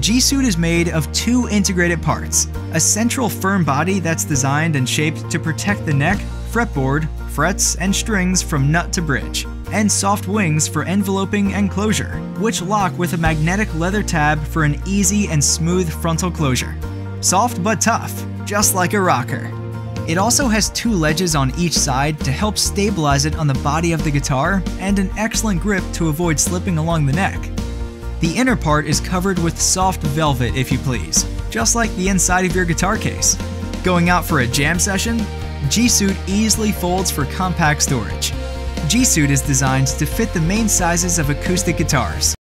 G-Suit is made of two integrated parts a central firm body that's designed and shaped to protect the neck, fretboard, frets, and strings from nut to bridge, and soft wings for enveloping and closure, which lock with a magnetic leather tab for an easy and smooth frontal closure. Soft but tough, just like a rocker. It also has two ledges on each side to help stabilize it on the body of the guitar and an excellent grip to avoid slipping along the neck. The inner part is covered with soft velvet if you please, just like the inside of your guitar case. Going out for a jam session? G-Suit easily folds for compact storage. G-Suit is designed to fit the main sizes of acoustic guitars,